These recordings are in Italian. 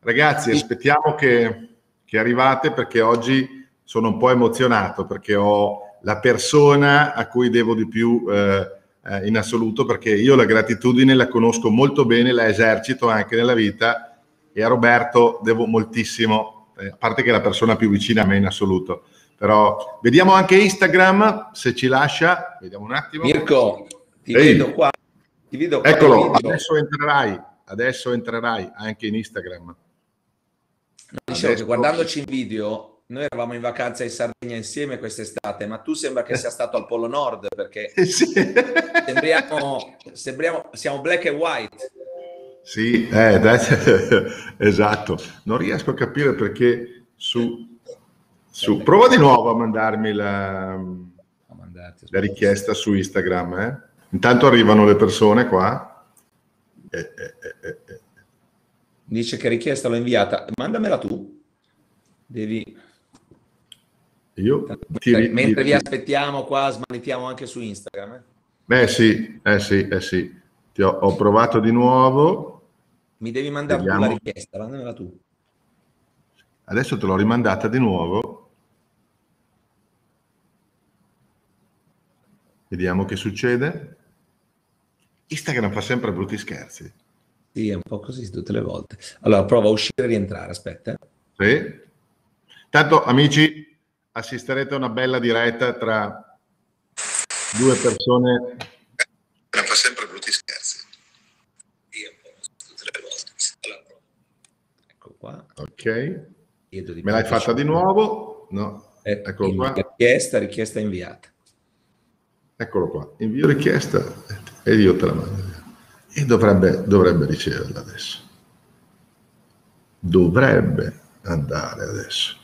Ragazzi, aspettiamo che, che arrivate perché oggi sono un po' emozionato perché ho la persona a cui devo di più eh, eh, in assoluto perché io la gratitudine la conosco molto bene, la esercito anche nella vita e a Roberto devo moltissimo, eh, a parte che è la persona più vicina a me in assoluto. Però vediamo anche Instagram se ci lascia, vediamo un attimo. Mirko, ti Ehi. vedo qua. Ti vedo qua Eccolo, adesso entrerai, adesso entrerai anche in Instagram. No, dicevo adesso... guardandoci in video noi eravamo in vacanza in Sardegna insieme quest'estate, ma tu sembra che sia stato al Polo Nord perché sì. sembriamo, sembriamo, siamo black and white. Sì, eh, esatto. Non riesco a capire perché su, su... Prova di nuovo a mandarmi la, la richiesta su Instagram. Eh? Intanto arrivano le persone qua. Eh, eh, eh, Dice che richiesta l'ho inviata. Mandamela tu. Devi... Io ti, Mentre ti, vi aspettiamo qua, smanettiamo anche su Instagram. Eh? Sì, eh sì, eh sì. Ho, ho, provato di nuovo. Mi devi mandare la richiesta, mandamela tu. Adesso te l'ho rimandata di nuovo. Vediamo che succede. Instagram fa sempre brutti scherzi. Sì, è un po' così tutte le volte. Allora, prova a uscire e rientrare, aspetta. Sì. Tanto, amici, assisterete a una bella diretta tra due persone. Ma fa sempre brutti scherzi. Io tutte le volte. Ecco qua. Ok. Me l'hai fatta di nuovo? No. Eh, Eccolo qua. Richiesta, richiesta inviata. Eccolo qua. Invio richiesta e io te la mando. E dovrebbe, dovrebbe riceverla adesso. Dovrebbe andare adesso.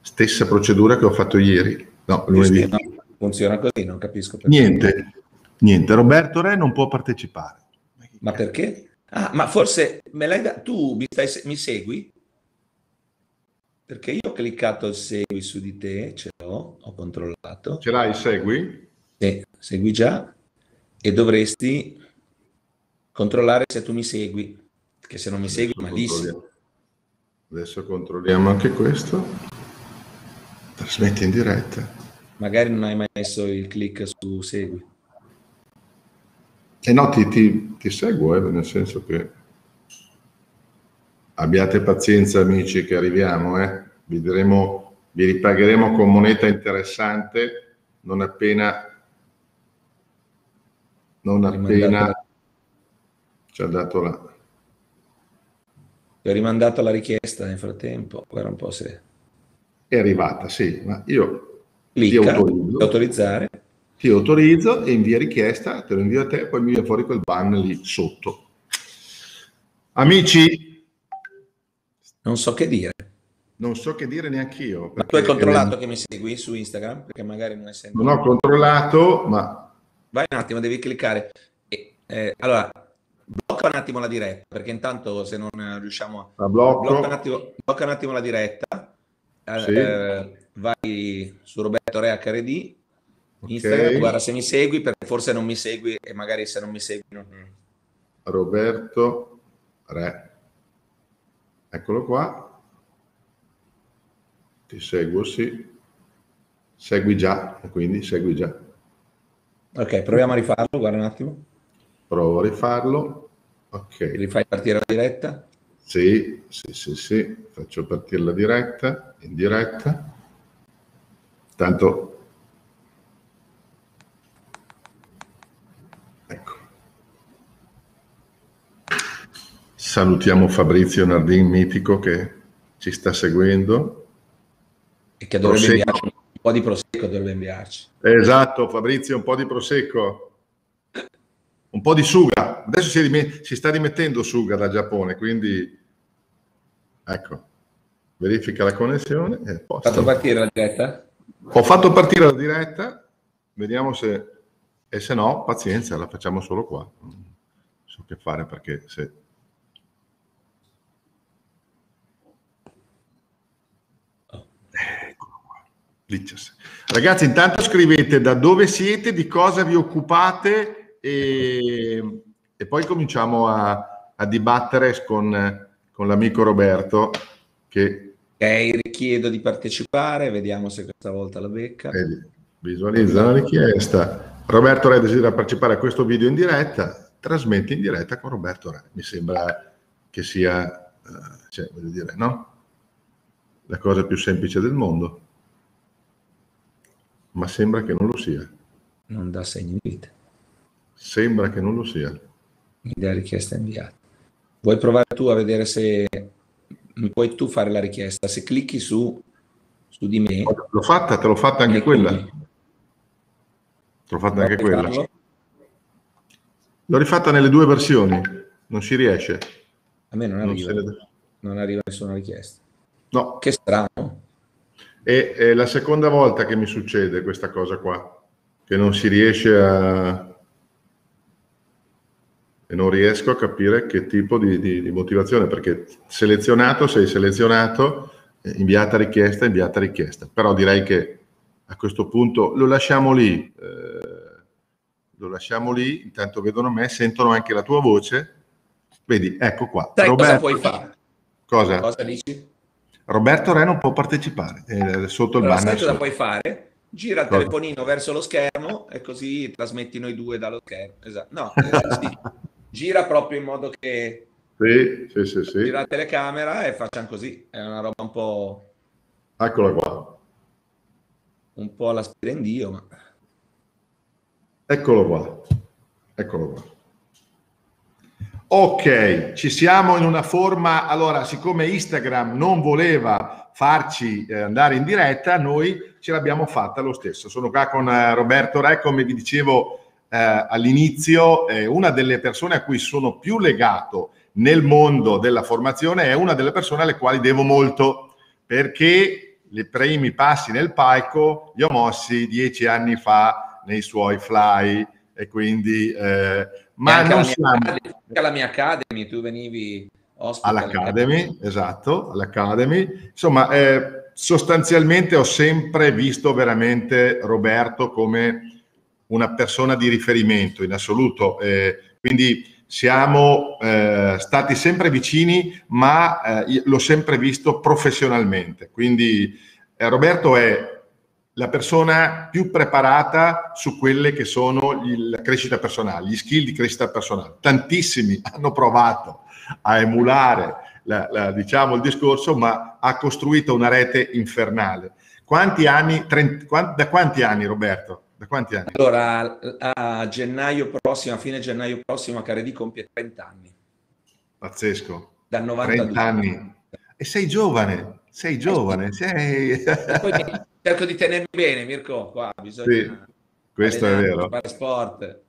Stessa procedura che ho fatto ieri. No, lunedì. No, funziona così, non capisco perché. Niente, niente. Roberto Re non può partecipare. Ma perché? Ah, ma forse me l'hai da... tu mi, stai... mi segui? Perché io ho cliccato il segui su di te, ce l'ho, ho controllato. Ce l'hai, segui? Sì, segui già e dovresti controllare se tu mi segui, che se non mi segui malissimo. Adesso controlliamo anche questo. Trasmetti in diretta. Magari non hai mai messo il click su segui. Eh no, ti, ti, ti seguo, eh, nel senso che abbiate pazienza amici che arriviamo, eh. vi, diremo, vi ripagheremo con moneta interessante non appena, non appena ci ha dato la... Ho rimandato la richiesta nel frattempo, guarda un po' se è arrivata, sì, ma io Clicca, ti autorizzo, autorizzare. Ti autorizzo e invia richiesta, te lo invio a te, poi mi viene fuori quel ban lì sotto. Amici, non so che dire. Non so che dire neanche io. Ma tu hai controllato è... che mi segui su Instagram? Perché magari non è sempre... Non ho controllato, ma... Vai un attimo, devi cliccare. E, eh, allora, blocca un attimo la diretta, perché intanto se non riusciamo a... Blocca un, attimo, blocca un attimo la diretta sì. eh, vai su Roberto Re HRD, Instagram, okay. guarda se mi segui, perché forse non mi segui e magari se non mi segui... Non... Roberto Re. Eccolo qua. Ti seguo, sì. Segui già, quindi segui già. Ok, proviamo a rifarlo, guarda un attimo. Provo a rifarlo. Ok. Rifai partire la diretta? Sì, sì, sì, sì. Faccio partire la diretta in diretta. Tanto ecco. Salutiamo Fabrizio Nardin Mitico che ci sta seguendo. E che dovrebbe inviarci un po' di prosecco dovrebbe inviarci. Esatto, Fabrizio, un po' di prosecco. Un po' di suga. Adesso si, si sta rimettendo suga dal Giappone, quindi ecco verifica la connessione. E Ho fatto partire la diretta? Ho fatto partire la diretta, vediamo se... E se no, pazienza, la facciamo solo qua. Non so che fare perché se... qua. Ragazzi, intanto scrivete da dove siete, di cosa vi occupate e, e poi cominciamo a, a dibattere con con l'amico Roberto che... Ok, richiedo di partecipare, vediamo se questa volta la becca. Vedi, visualizza la richiesta. Roberto Re desidera partecipare a questo video in diretta, trasmetti in diretta con Roberto Re. Mi sembra che sia, uh, cioè, voglio dire, no? La cosa più semplice del mondo. Ma sembra che non lo sia. Non dà segni di vita. Sembra che non lo sia. Idea richiesta inviata. Vuoi provare tu a vedere se mi puoi tu fare la richiesta? Se clicchi su, su di me. L'ho fatta, te l'ho fatta anche quella. Te l'ho fatta anche quella. Farlo? L'ho rifatta nelle due versioni, non si riesce. A me non arriva, non, non arriva nessuna richiesta. No. Che strano. E è la seconda volta che mi succede questa cosa qua, che non si riesce a... e non riesco a capire che tipo di, di, di motivazione, perché selezionato, sei selezionato, inviata richiesta, inviata richiesta. Però direi che a questo punto lo lasciamo lì, eh, lo lasciamo lì, intanto vedono me, sentono anche la tua voce. Vedi, ecco qua. Sai Roberto, cosa puoi fare? Cosa? Cosa dici? Roberto Re non può partecipare, è sotto il allora, banner. Sai cosa puoi fare? Gira il cosa? telefonino verso lo schermo e così trasmetti noi due dallo schermo. Esatto. No, eh, sì. gira proprio in modo che sì, sì, sì, sì. gira la telecamera e facciamo così. È una roba un po'... Eccola qua. Un po' alla spirendio, ma... Eccolo qua. Eccolo qua. Ok, ci siamo in una forma, allora siccome Instagram non voleva farci eh, andare in diretta, noi ce l'abbiamo fatta lo stesso. Sono qua con eh, Roberto Re, come vi dicevo eh, all'inizio, una delle persone a cui sono più legato nel mondo della formazione è una delle persone alle quali devo molto, perché i primi passi nel palco li ho mossi dieci anni fa nei suoi fly e quindi eh, ma non siamo... Academy, anche alla mia Academy, tu venivi ospite. All'Academy, esatto, all'Academy. Insomma, eh, sostanzialmente ho sempre visto veramente Roberto come una persona di riferimento in assoluto. Eh, quindi siamo eh, stati sempre vicini, ma eh, l'ho sempre visto professionalmente. Quindi eh, Roberto è la persona più preparata su quelle che sono gli, la crescita personale, gli skill di crescita personale. Tantissimi hanno provato a emulare la, la, diciamo, il discorso, ma ha costruito una rete infernale. Quanti anni, 30, quanti, da quanti anni Roberto? Da quanti anni? Allora, a gennaio prossimo, a fine gennaio prossimo, a Caredì compie 30 anni. Pazzesco. Dal 92. 30 anni. E sei giovane, sei giovane, sei... Poi cerco di tenermi bene, Mirko, qua bisogna... Sì, questo è vero. Fare sport.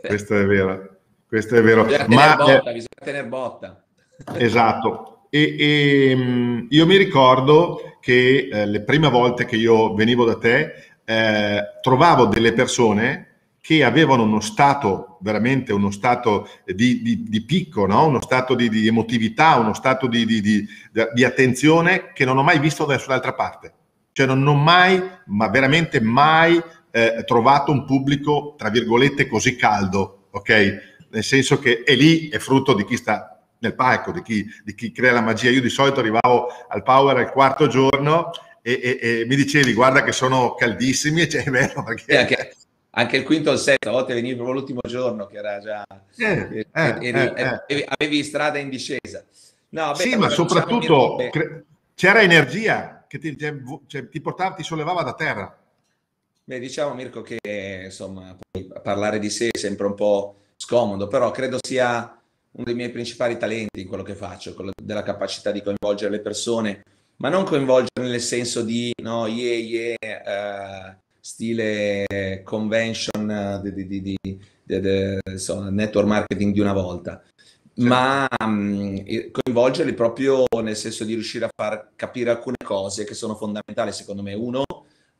Questo è vero, questo è vero. Bisogna Ma, botta, eh, bisogna tenere botta. Esatto. E, e mm, io mi ricordo che eh, le prime volte che io venivo da te eh, trovavo delle persone che avevano uno stato, veramente uno stato di, di, di picco, no? uno stato di, di, emotività, uno stato di, attenzione che non ho mai visto da nessun'altra parte. Cioè non ho mai, ma veramente mai eh, trovato un pubblico, tra virgolette, così caldo, ok? Nel senso che è lì, è frutto di chi sta nel palco, di chi, di chi crea la magia. Io di solito arrivavo al Power al quarto giorno e, e, e mi dicevi guarda che sono caldissimi e cioè, è vero perché anche il quinto o il sesto, a volte venivi proprio l'ultimo giorno che era già... Eh, eh, eri, eh, eh, avevi strada in discesa. No, beh, sì, ma soprattutto diciamo cre- c'era energia che ti, cioè, ti, portava, ti sollevava da terra. Beh, diciamo Mirko che insomma parlare di sé è sempre un po' scomodo, però credo sia uno dei miei principali talenti in quello che faccio, quello della capacità di coinvolgere le persone, ma non coinvolgere nel senso di no, yeah, yeah, uh, stile convention di, di, di, di insomma, network marketing di una volta. Ma um, coinvolgerli proprio nel senso di riuscire a far capire alcune cose che sono fondamentali secondo me. Uno,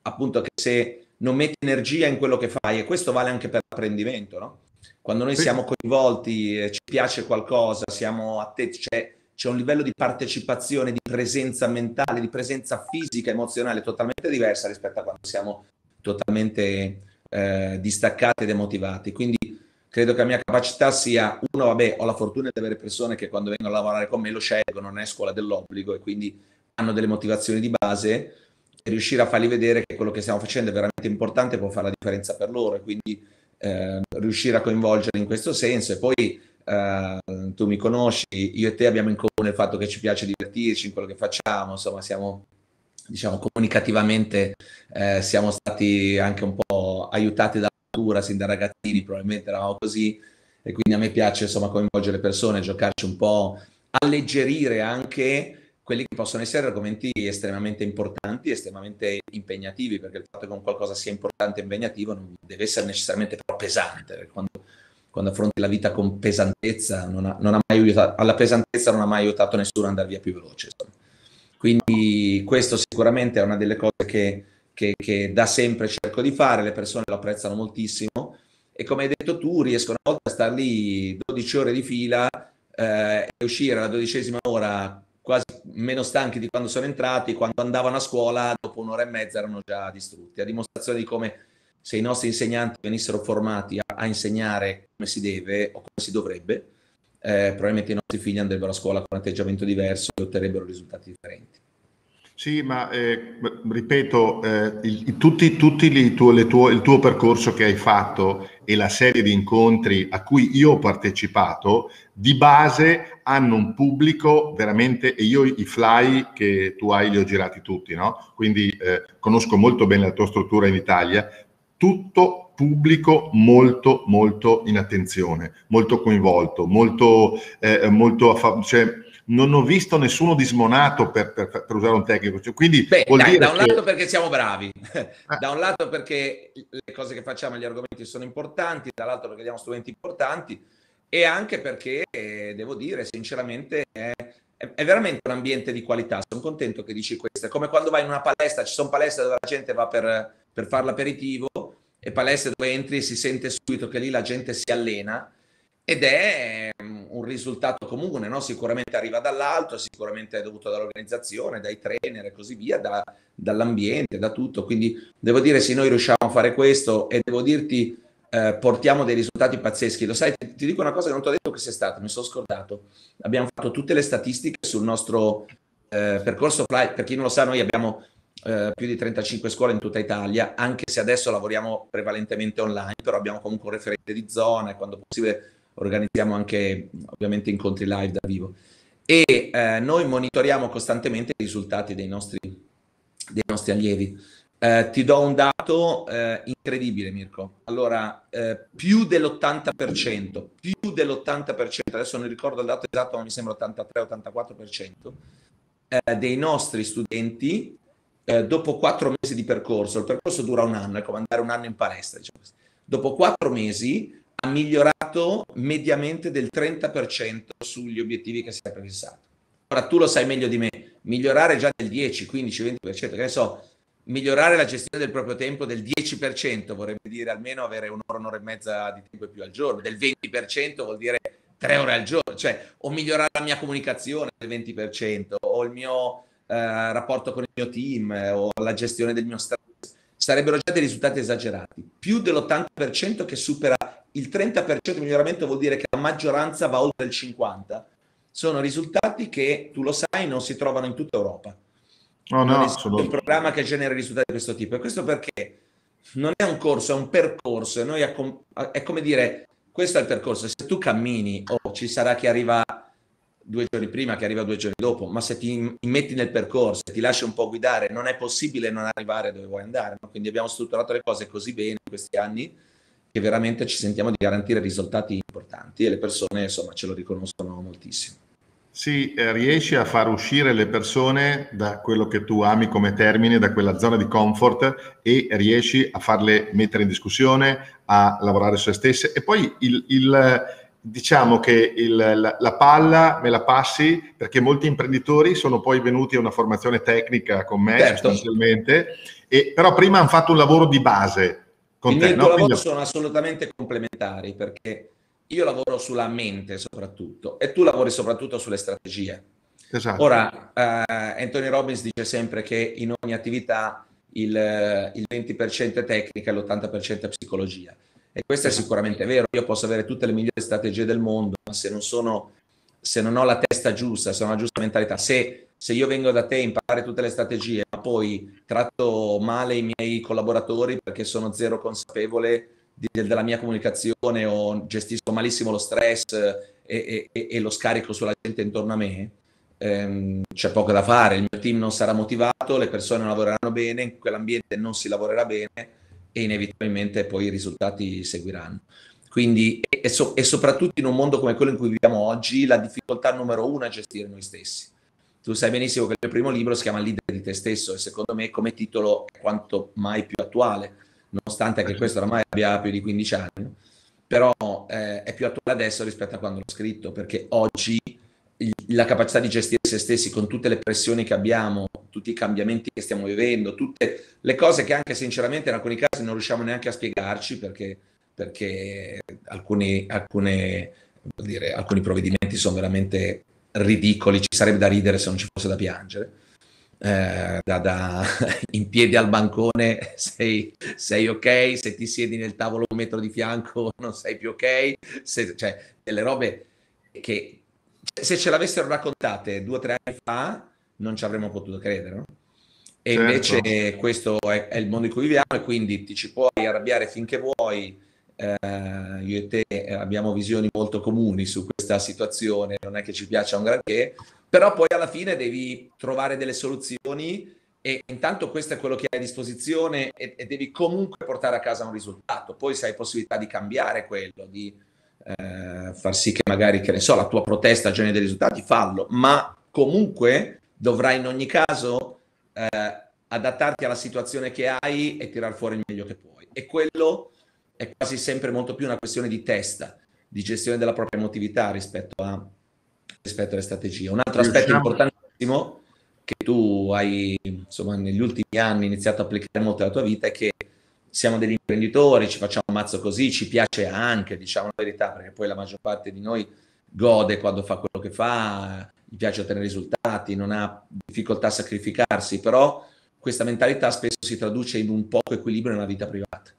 appunto, che se non metti energia in quello che fai, e questo vale anche per l'apprendimento, no? Quando noi siamo coinvolti, eh, ci piace qualcosa, siamo attenti, c'è, c'è un livello di partecipazione, di presenza mentale, di presenza fisica, emozionale totalmente diversa rispetto a quando siamo totalmente eh, distaccati ed emotivati. Quindi credo che la mia capacità sia, uno, vabbè, ho la fortuna di avere persone che quando vengono a lavorare con me lo scelgono, non è scuola dell'obbligo e quindi hanno delle motivazioni di base e riuscire a fargli vedere che quello che stiamo facendo è veramente importante può fare la differenza per loro e quindi eh, riuscire a coinvolgerli in questo senso. E poi eh, tu mi conosci, io e te abbiamo in comune il fatto che ci piace divertirci in quello che facciamo, insomma siamo diciamo comunicativamente eh, siamo stati anche un po' aiutati dalla natura sin da ragazzini, probabilmente eravamo così e quindi a me piace insomma coinvolgere le persone, giocarci un po', alleggerire anche quelli che possono essere argomenti estremamente importanti, estremamente impegnativi, perché il fatto che un qualcosa sia importante e impegnativo non deve essere necessariamente però pesante. Quando, quando affronti la vita con pesantezza, non ha, non ha mai aiutato, alla pesantezza non ha mai aiutato nessuno ad andare via più veloce. Insomma. Quindi questo sicuramente è una delle cose che, che, che, da sempre cerco di fare, le persone lo apprezzano moltissimo e come hai detto tu riescono a volte a star lì 12 ore di fila eh, e uscire alla dodicesima ora quasi meno stanchi di quando sono entrati, quando andavano a scuola dopo un'ora e mezza erano già distrutti, a dimostrazione di come se i nostri insegnanti venissero formati a, a insegnare come si deve o come si dovrebbe, eh, probabilmente i nostri figli andrebbero a scuola con un atteggiamento diverso e otterrebbero risultati differenti. Sì, ma eh, ripeto, eh, il, tutti, tutti tuo, tuo, il tuo percorso che hai fatto e la serie di incontri a cui io ho partecipato, di base hanno un pubblico veramente, e io i fly che tu hai li ho girati tutti, no? Quindi eh, conosco molto bene la tua struttura in Italia, tutto pubblico molto molto in attenzione, molto coinvolto, molto, eh, molto affa- cioè, non ho visto nessuno dismonato per, per, per usare un tecnico. Cioè, quindi Beh, dai, da un che... lato perché siamo bravi, ah. da un lato perché le cose che facciamo, gli argomenti sono importanti, dall'altro perché diamo strumenti importanti e anche perché, eh, devo dire, sinceramente, è, è, veramente un ambiente di qualità. Sono contento che dici questo. È come quando vai in una palestra, ci sono palestre dove la gente va per, per fare l'aperitivo e palestre dove entri e si sente subito che lì la gente si allena ed è mm, un risultato comune, no? sicuramente arriva dall'alto, sicuramente è dovuto dall'organizzazione, dai trainer e così via, da, dall'ambiente, da tutto. Quindi devo dire se noi riusciamo a fare questo e devo dirti eh, portiamo dei risultati pazzeschi. Lo sai, ti, ti, dico una cosa che non ti ho detto che sei stato, mi sono scordato. Abbiamo fatto tutte le statistiche sul nostro eh, percorso flight. Per chi non lo sa, noi abbiamo eh, più di 35 scuole in tutta Italia, anche se adesso lavoriamo prevalentemente online, però abbiamo comunque un referente di zona e quando possibile organizziamo anche ovviamente incontri live da vivo. E eh, noi monitoriamo costantemente i risultati dei nostri, dei nostri allievi. Eh, ti do un dato eh, incredibile, Mirko. Allora, eh, più dell'80%, più dell'80%, adesso non ricordo il dato esatto, ma mi sembra 83-84%, eh, dei nostri studenti eh, dopo quattro mesi di percorso, il percorso dura un anno, è come andare un anno in palestra, diciamo dopo quattro mesi ha migliorato mediamente del 30% sugli obiettivi che si è prefissato. Ora tu lo sai meglio di me, migliorare già del 10, 15, 20%, che ne so, migliorare la gestione del proprio tempo del 10% vorrebbe dire almeno avere un'ora, un'ora e mezza di tempo in più al giorno, del 20% vuol dire tre ore al giorno, cioè o migliorare la mia comunicazione del 20% o il mio eh, rapporto con il mio team o la gestione del mio stress, sarebbero già dei risultati esagerati. Più dell'80% che supera il 30% di miglioramento vuol dire che la maggioranza va oltre il 50%. Sono risultati che, tu lo sai, non si trovano in tutta Europa. Oh, no, non sono... un programma che genera risultati di questo tipo. E questo perché non è un corso, è un percorso. E noi è come dire, questo è il percorso. Se tu cammini o oh, ci sarà chi arriva due giorni prima che arriva due giorni dopo, ma se ti metti nel percorso e ti lasci un po' guidare, non è possibile non arrivare dove vuoi andare. No? Quindi abbiamo strutturato le cose così bene in questi anni che veramente ci sentiamo di garantire risultati importanti e le persone insomma ce lo riconoscono moltissimo. Sì, eh, riesci a far uscire le persone da quello che tu ami come termine, da quella zona di comfort e riesci a farle mettere in discussione, a lavorare su se stesse e poi il, il diciamo che il, la, la, palla me la passi perché molti imprenditori sono poi venuti a una formazione tecnica con me certo. sostanzialmente, e, però prima hanno fatto un lavoro di base con il te. Il no? lavoro Quindi... sono assolutamente complementari perché io lavoro sulla mente soprattutto e tu lavori soprattutto sulle strategie. Esatto. Ora, uh, Anthony Robbins dice sempre che in ogni attività il, il 20% è tecnica e l'80% è psicologia. E questo è sicuramente vero. Io posso avere tutte le migliori strategie del mondo, ma se non sono, se non ho la testa giusta, se non ho la giusta mentalità, se, se io vengo da te a imparare tutte le strategie, ma poi tratto male i miei collaboratori perché sono zero consapevole di, della mia comunicazione o gestisco malissimo lo stress e, e, e lo scarico sulla gente intorno a me, ehm, c'è poco da fare, il mio team non sarà motivato, le persone non lavoreranno bene, in quell'ambiente non si lavorerà bene e inevitabilmente poi i risultati seguiranno. Quindi, e, so, e soprattutto in un mondo come quello in cui viviamo oggi, la difficoltà numero uno è gestire noi stessi. Tu sai benissimo che il mio primo libro si chiama Leader di te stesso e secondo me come titolo è quanto mai più attuale, nonostante che questo oramai abbia più di 15 anni, però eh, è più attuale adesso rispetto a quando l'ho scritto, perché oggi la capacità di gestire se stessi con tutte le pressioni che abbiamo, tutti i cambiamenti che stiamo vivendo, tutte le cose che anche sinceramente in alcuni casi non riusciamo neanche a spiegarci perché, perché alcuni, alcune, dire, alcuni provvedimenti sono veramente ridicoli, ci sarebbe da ridere se non ci fosse da piangere. Eh, da, da, in piedi al bancone sei, sei, ok, se ti siedi nel tavolo un metro di fianco non sei più ok, se, cioè delle robe che se ce l'avessero raccontate due o tre anni fa, non ci avremmo potuto credere. No? E certo. invece questo è, è, il mondo in cui viviamo e quindi ti ci puoi arrabbiare finché vuoi. Eh, io e te abbiamo visioni molto comuni su questa situazione, non è che ci piaccia un granché, però poi alla fine devi trovare delle soluzioni e intanto questo è quello che hai a disposizione e, e devi comunque portare a casa un risultato. Poi se hai possibilità di cambiare quello, di eh, far sì che magari, che ne so, la tua protesta generi dei risultati, fallo, ma comunque dovrai in ogni caso eh, adattarti alla situazione che hai e tirar fuori il meglio che puoi. E quello è quasi sempre molto più una questione di testa, di gestione della propria emotività rispetto, a, rispetto alle strategie. Un altro aspetto importantissimo che tu hai, insomma, negli ultimi anni iniziato a applicare molto nella tua vita è che siamo degli imprenditori, ci facciamo un mazzo così, ci piace anche, diciamo la verità, perché poi la maggior parte di noi gode quando fa quello che fa, gli piace ottenere risultati, non ha difficoltà a sacrificarsi, però questa mentalità spesso si traduce in un poco equilibrio nella vita privata.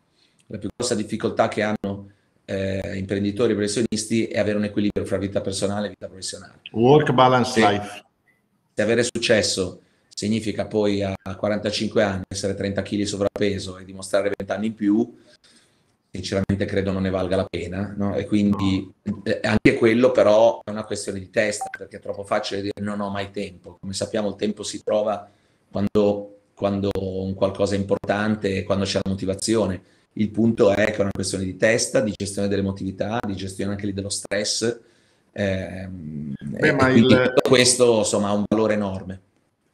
La più grossa difficoltà che hanno eh, imprenditori e professionisti è avere un equilibrio fra vita personale e vita professionale. Work balance se, life. Se avere successo significa poi a 45 anni essere 30 kg sovrappeso e dimostrare 20 anni in più, sinceramente credo non ne valga la pena. No? E quindi eh, anche quello però è una questione di testa, perché è troppo facile dire non ho mai tempo. Come sappiamo il tempo si trova quando, quando un qualcosa è importante e quando c'è la motivazione. Il punto è che è una questione di testa, di gestione dell'emotività, di gestione anche lì dello stress. Eh, Beh, ma il... questo insomma ha un valore enorme.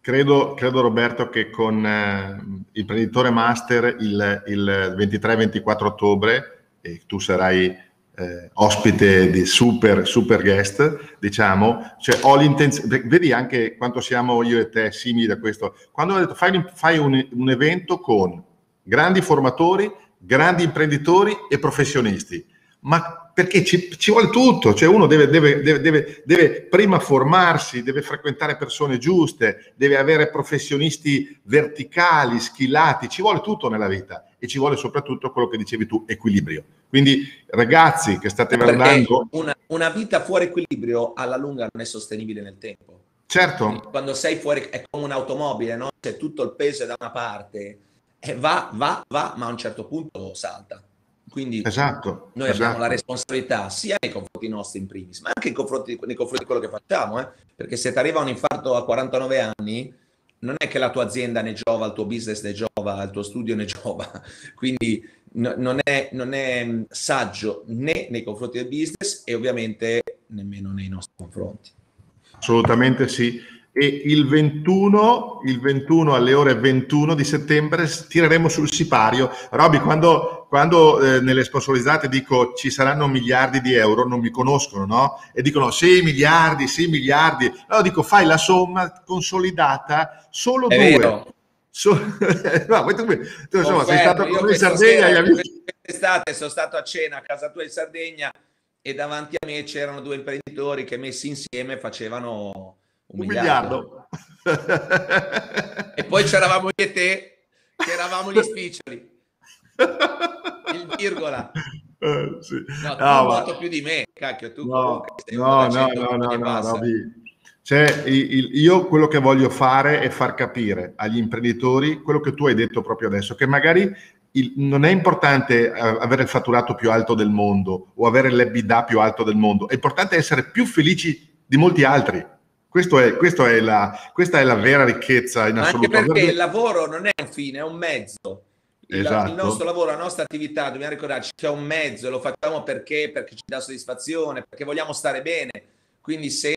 Credo, credo, Roberto che con eh, Imprenditore Master il, il 23-24 ottobre, e tu sarai eh, ospite di super, super guest, diciamo, cioè ho l'intenzione, vedi anche quanto siamo io e te simili da questo, quando ho detto fai, fai un, un evento con grandi formatori, grandi imprenditori e professionisti, ma perché ci, ci, vuole tutto, cioè uno deve, deve, deve, deve, prima formarsi, deve frequentare persone giuste, deve avere professionisti verticali, schillati, ci vuole tutto nella vita e ci vuole soprattutto quello che dicevi tu, equilibrio. Quindi ragazzi che state guardando... Una, una vita fuori equilibrio alla lunga non è sostenibile nel tempo. Certo. Quando sei fuori è come un'automobile, no? C'è tutto il peso da una parte e va, va, va, ma a un certo punto salta. Quindi esatto, noi esatto. abbiamo la responsabilità sia nei confronti nostri in primis, ma anche nei confronti, nei confronti di quello che facciamo. Eh? Perché se ti arriva un infarto a 49 anni, non è che la tua azienda ne giova, il tuo business ne giova, il tuo studio ne giova. Quindi no, non, è, non, è, saggio né nei confronti del business e ovviamente nemmeno nei nostri confronti. Assolutamente sì e il 21, il 21 alle ore 21 di settembre tireremo sul sipario. Robby, quando, quando eh, nelle sponsorizzate dico ci saranno miliardi di euro, non mi conoscono, no? E dicono sì, miliardi, sì, miliardi. Allora dico fai la somma consolidata, solo È due. Vero. So, no, tu, tu insomma, sei stato con in Sardegna. Sera, quest'estate sono stato a cena a casa tua in Sardegna e davanti a me c'erano due imprenditori che messi insieme facevano un, un miliardo. miliardo. e poi c'eravamo io e te, che eravamo gli spiccioli. Il virgola. Eh, sì. No, tu no, un ma... più di me, cacchio, tu no, no, no, no, no, no. Cioè, io quello che voglio fare è far capire agli imprenditori quello che tu hai detto proprio adesso, che magari il, non è importante eh, avere il fatturato più alto del mondo o avere l'EBITDA più alto del mondo, è importante essere più felici di molti altri. Questo è, questo è la, questa è la vera ricchezza in assoluto. Anche perché il lavoro non è un fine, è un mezzo. Il, esatto. il, nostro lavoro, la nostra attività, dobbiamo ricordarci che è un mezzo, lo facciamo perché? Perché ci dà soddisfazione, perché vogliamo stare bene. Quindi se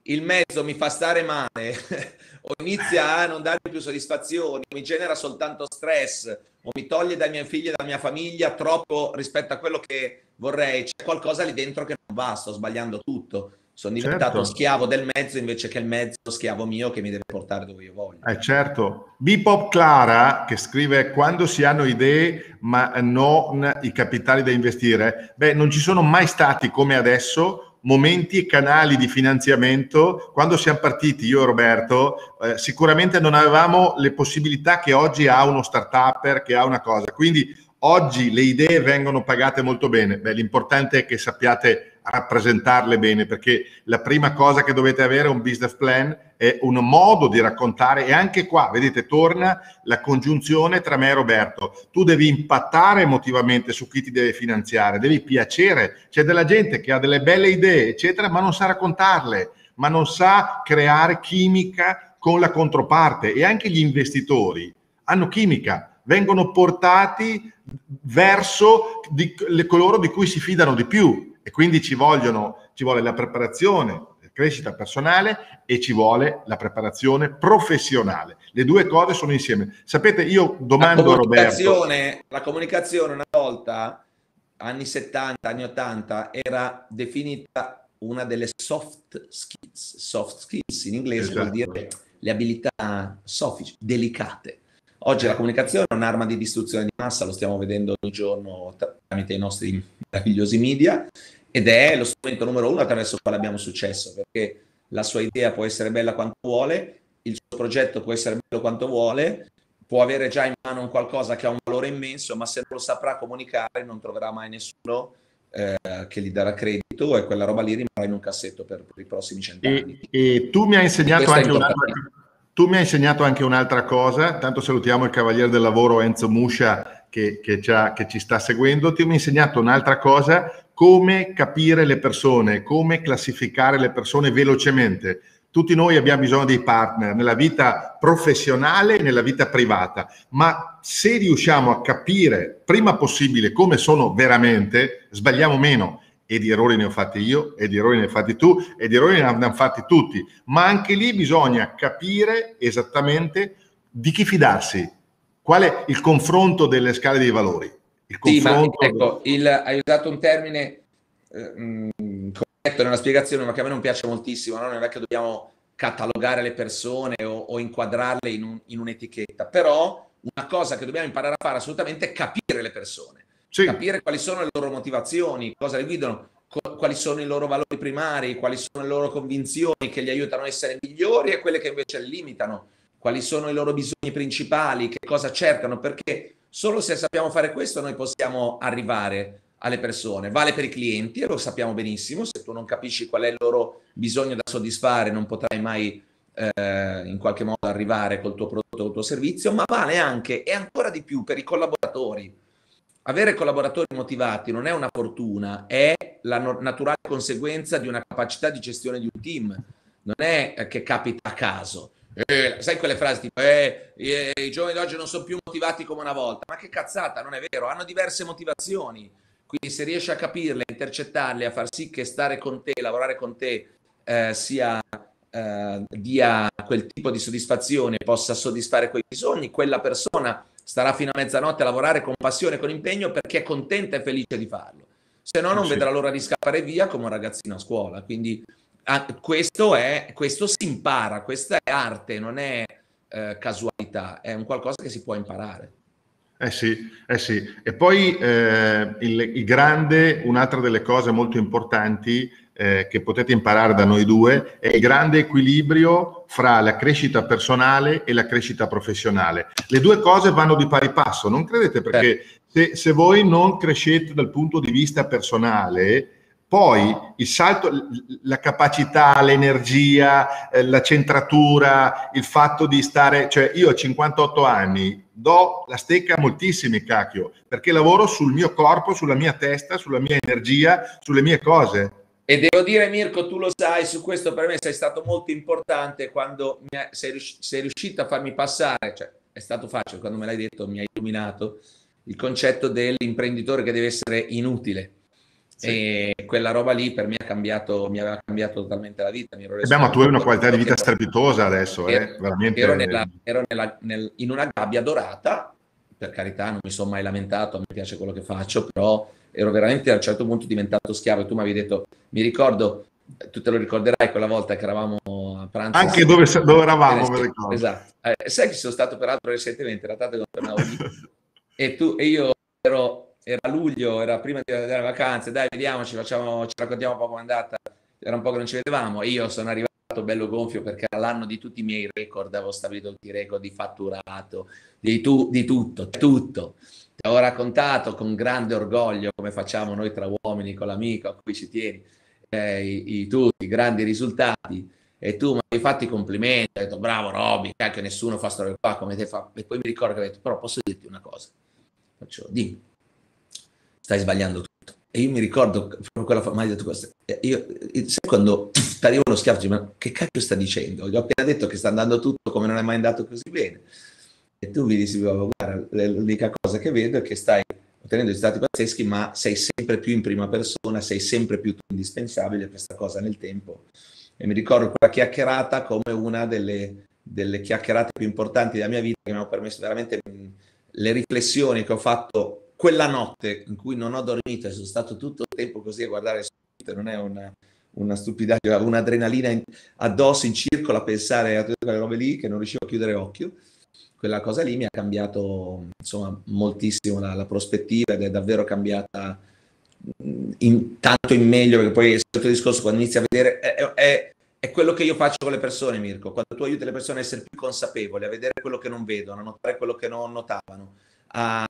il mezzo mi fa stare male o inizia a non darmi più soddisfazioni, mi genera soltanto stress o mi toglie dai miei figli e dalla mia famiglia troppo rispetto a quello che vorrei, c'è qualcosa lì dentro che non va, sto sbagliando tutto. Sono diventato certo. schiavo del mezzo invece che il mezzo schiavo mio che mi deve portare dove io voglio. Eh certo. Bipop Clara che scrive quando si hanno idee ma non i capitali da investire, beh non ci sono mai stati come adesso momenti e canali di finanziamento. Quando siamo partiti, io e Roberto, eh, sicuramente non avevamo le possibilità che oggi ha uno start-upper, che ha una cosa. Quindi oggi le idee vengono pagate molto bene. Beh, l'importante è che sappiate rappresentarle bene, perché la prima cosa che dovete avere è un business plan, è un modo di raccontare e anche qua, vedete, torna la congiunzione tra me e Roberto. Tu devi impattare emotivamente su chi ti deve finanziare, devi piacere. C'è della gente che ha delle belle idee, eccetera, ma non sa raccontarle, ma non sa creare chimica con la controparte e anche gli investitori hanno chimica, vengono portati verso di, le, coloro di cui si fidano di più e quindi ci, vogliono, ci vuole la preparazione, la crescita personale e ci vuole la preparazione professionale. Le due cose sono insieme. Sapete, io domando a Roberto... La comunicazione una volta, anni 70, anni 80, era definita una delle soft skills. Soft skills in inglese esatto. vuol dire le abilità soffici, delicate. Oggi la comunicazione è un'arma di distruzione di massa, lo stiamo vedendo ogni giorno tramite i nostri meravigliosi media ed è lo strumento numero uno attraverso il quale abbiamo successo, perché la sua idea può essere bella quanto vuole, il suo progetto può essere bello quanto vuole, può avere già in mano un qualcosa che ha un valore immenso, ma se non lo saprà comunicare non troverà mai nessuno eh, che gli darà credito e quella roba lì rimarrà in un cassetto per, per i prossimi cent'anni. E, e tu mi hai insegnato anche un'altra tu mi hai insegnato anche un'altra cosa, tanto salutiamo il cavaliere del lavoro Enzo Muscia che, che, che, ci sta seguendo, ti ho insegnato un'altra cosa come capire le persone, come classificare le persone velocemente. Tutti noi abbiamo bisogno dei partner nella vita professionale e nella vita privata, ma se riusciamo a capire prima possibile come sono veramente, sbagliamo meno. E di errori ne ho fatti io, e di errori ne hai fatti tu, e di errori ne hanno fatti tutti. Ma anche lì bisogna capire esattamente di chi fidarsi, qual è il confronto delle scale dei valori. Il confronto... Sì, ma ecco, il, hai usato un termine eh, mm, corretto nella spiegazione, ma che a me non piace moltissimo, no? non è che dobbiamo catalogare le persone o, o inquadrarle in, un, in, un'etichetta, però una cosa che dobbiamo imparare a fare assolutamente è capire le persone, sì. capire quali sono le loro motivazioni, cosa le guidano, quali sono i loro valori primari, quali sono le loro convinzioni che li aiutano a essere migliori e quelle che invece li limitano, quali sono i loro bisogni principali, che cosa cercano, perché Solo se sappiamo fare questo noi possiamo arrivare alle persone. Vale per i clienti e lo sappiamo benissimo, se tu non capisci qual è il loro bisogno da soddisfare non potrai mai eh, in qualche modo arrivare col tuo prodotto il tuo servizio, ma vale anche e ancora di più per i collaboratori. Avere collaboratori motivati non è una fortuna, è la no- naturale conseguenza di una capacità di gestione di un team, non è che capita a caso. Eh, sai quelle frasi tipo eh, eh, i giovani d'oggi non sono più motivati come una volta, ma che cazzata, non è vero, hanno diverse motivazioni, quindi se riesci a capirle, a intercettarle, a far sì che stare con te, lavorare con te eh, sia eh, dia quel tipo di soddisfazione, possa soddisfare quei bisogni, quella persona starà fino a mezzanotte a lavorare con passione, con impegno perché è contenta e felice di farlo. Se no non sì. vedrà l'ora di scappare via come un ragazzino a scuola, quindi Ah, questo, è, questo si impara, questa è arte, non è eh, casualità, è un qualcosa che si può imparare. Eh sì, eh sì. E poi eh, il, il, grande, un'altra delle cose molto importanti, eh, che potete imparare da noi due è il grande equilibrio fra la crescita personale e la crescita professionale. Le due cose vanno di pari passo, non credete? Perché se, se voi non crescete dal punto di vista personale, poi il salto, la capacità, l'energia, eh, la centratura, il fatto di stare, cioè io a 58 anni do la stecca a moltissimi cacchio, perché lavoro sul mio corpo, sulla mia testa, sulla mia energia, sulle mie cose. E devo dire, Mirko, tu lo sai, su questo per me sei stato molto importante quando sei, riuscito, a farmi passare, cioè è stato facile, quando me l'hai detto mi hai illuminato, il concetto dell'imprenditore che deve essere inutile. Sì. E quella roba lì per me ha cambiato, mi aveva cambiato totalmente la vita. Abbiamo tu hai una qualità di vita strepitosa adesso, eh, ero, eh? veramente. Ero, nella, ero nella, nel, in una gabbia dorata, per carità, non mi sono mai lamentato, mi piace quello che faccio, però ero veramente a un certo punto diventato schiavo e tu mi avevi detto, mi ricordo, tu te lo ricorderai quella volta che eravamo a pranzo. Anche dove, dove, eravamo, mi ricordo. Esatto. Eh, sai che sono stato peraltro recentemente, che tornavo lì, e tu e io ero, era luglio, era prima delle vacanze, dai vediamoci, facciamo, ci raccontiamo un po' come è andata, era un po' che non ci vedevamo, io sono arrivato bello gonfio perché all'anno di tutti i miei record avevo stabilito il record di fatturato, di, tu, di tutto, tutto. Ti avevo raccontato con grande orgoglio come facciamo noi tra uomini con l'amico a cui ci tieni, eh, i, i, tutti i grandi risultati. E tu mi hai fatto i complimenti, hai detto bravo Roby, che nessuno fa storia qua come te fa. E poi mi ricordo che hai detto però posso dirti una cosa, faccio dimmi, stai sbagliando tutto. E io mi ricordo proprio quella mi hai detto questo. Io, sai quando ti arriva uno schiaffo, ma che cacchio sta dicendo? Gli ho appena detto che sta andando tutto come non è mai andato così bene. E tu mi dici, guarda, l'unica cosa che vedo è che stai ottenendo risultati pazzeschi, ma sei sempre più in prima persona, sei sempre più indispensabile questa cosa nel tempo. E mi ricordo quella chiacchierata come una delle, delle chiacchierate più importanti della mia vita che mi hanno permesso veramente le riflessioni che ho fatto quella notte in cui non ho dormito e sono stato tutto il tempo così a guardare non è una, una stupidaggine, un'adrenalina addosso in circolo a pensare a tutte quelle robe lì che non riuscivo a chiudere occhio. Quella cosa lì mi ha cambiato insomma, moltissimo la, la prospettiva ed è davvero cambiata in, tanto in meglio, perché poi il solito discorso quando inizi a vedere è, è, è, quello che io faccio con le persone, Mirko, quando tu aiuti le persone a essere più consapevoli, a vedere quello che non vedono, a notare quello che non notavano, a,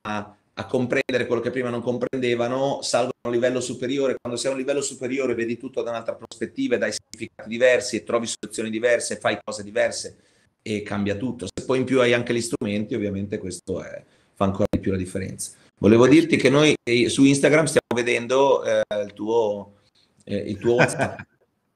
a comprendere quello che prima non comprendevano, salgono a un livello superiore. Quando sei a un livello superiore vedi tutto da un'altra prospettiva, dai significati diversi e trovi soluzioni diverse, fai cose diverse e cambia tutto. Se poi in più hai anche gli strumenti, ovviamente questo è, fa ancora di più la differenza. Volevo dirti che noi eh, su Instagram stiamo vedendo eh, il tuo, eh, il tuo WhatsApp.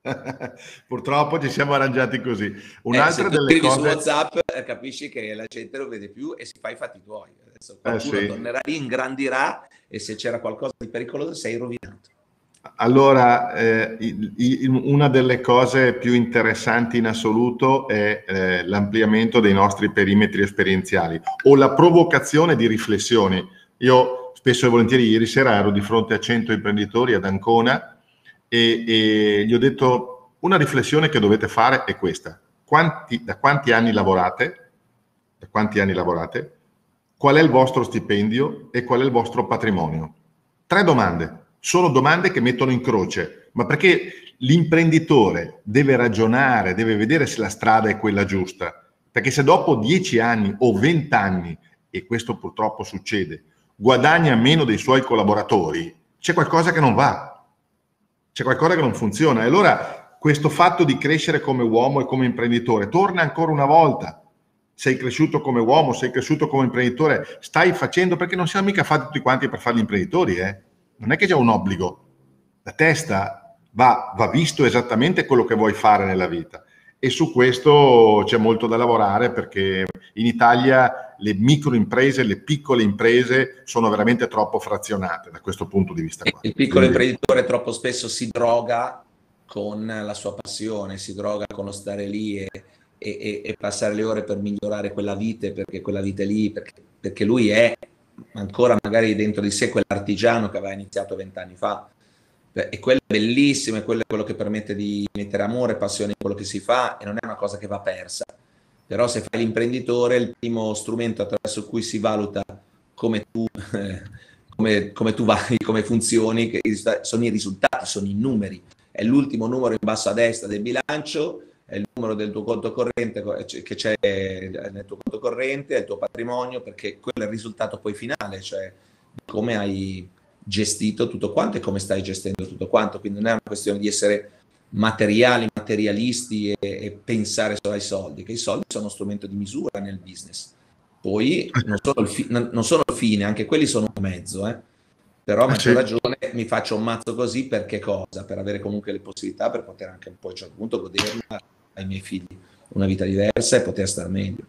Purtroppo ci siamo arrangiati così. Un'altra eh, delle cose... su WhatsApp eh, capisci che la gente lo vede più e si fa i fatti tuoi. Adesso qualcuno sì. tornerà lì, ingrandirà e se c'era qualcosa di pericoloso sei rovinato. Allora, eh, una delle cose più interessanti in assoluto è eh, l'ampliamento dei nostri perimetri esperienziali o la provocazione di riflessioni. Io spesso e volentieri ieri sera ero di fronte a 100 imprenditori ad Ancona e, e gli ho detto una riflessione che dovete fare è questa. Quanti, da quanti anni lavorate? Da quanti anni lavorate? Qual è il vostro stipendio e qual è il vostro patrimonio? Tre domande sono domande che mettono in croce, ma perché l'imprenditore deve ragionare, deve vedere se la strada è quella giusta. Perché se dopo dieci anni o vent'anni, e questo purtroppo succede, guadagna meno dei suoi collaboratori, c'è qualcosa che non va, c'è qualcosa che non funziona. E allora questo fatto di crescere come uomo e come imprenditore torna ancora una volta. Sei cresciuto come uomo, sei cresciuto come imprenditore, stai facendo, perché non siamo mica fatti tutti quanti per fare gli imprenditori, eh? non è che c'è un obbligo. La testa va, va visto esattamente quello che vuoi fare nella vita e su questo c'è molto da lavorare perché in Italia le microimprese, le piccole imprese sono veramente troppo frazionate da questo punto di vista. Qua. Il piccolo Quindi... imprenditore troppo spesso si droga con la sua passione, si droga con lo stare lì e, e, e passare le ore per migliorare quella vite, perché quella vite lì, perché, perché lui è ancora magari dentro di sé quell'artigiano che aveva iniziato vent'anni fa. E quello è bellissimo, e quello è quello che permette di mettere amore e passione in quello che si fa e non è una cosa che va persa. Però se fai l'imprenditore, il primo strumento attraverso cui si valuta come tu, come, come tu vai, come funzioni, sono i risultati, sono i numeri. è l'ultimo numero in basso a destra del bilancio, è il numero del tuo conto corrente che c'è nel tuo conto corrente, è il tuo patrimonio, perché quello è il risultato poi finale, cioè come hai gestito tutto quanto e come stai gestendo tutto quanto. Quindi non è una questione di essere materiali, materialisti e, e pensare solo ai soldi, che i soldi sono uno strumento di misura nel business. Poi non sono il, fi- non sono il fine, anche quelli sono un mezzo, eh. però a maggior ragione mi faccio un mazzo così per che cosa? Per avere comunque le possibilità per poter anche un po' a un certo punto goderla ai miei figli una vita diversa e poter stare meglio.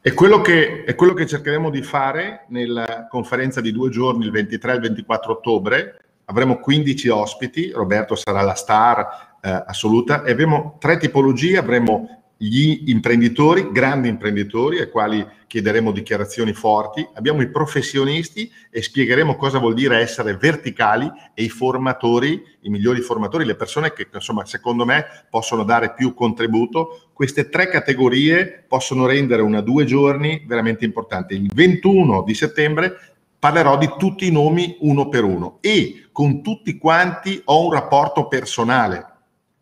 È quello, che, è quello che cercheremo di fare nella conferenza di due giorni, il 23 e il 24 ottobre. Avremo 15 ospiti, Roberto sarà la star eh, assoluta e avremo tre tipologie, avremo gli imprenditori, grandi imprenditori ai quali chiederemo dichiarazioni forti, abbiamo i professionisti e spiegheremo cosa vuol dire essere verticali e i formatori, i migliori formatori, le persone che insomma secondo me possono dare più contributo. Queste tre categorie possono rendere una due giorni veramente importante. Il 21 di settembre parlerò di tutti i nomi uno per uno e con tutti quanti ho un rapporto personale.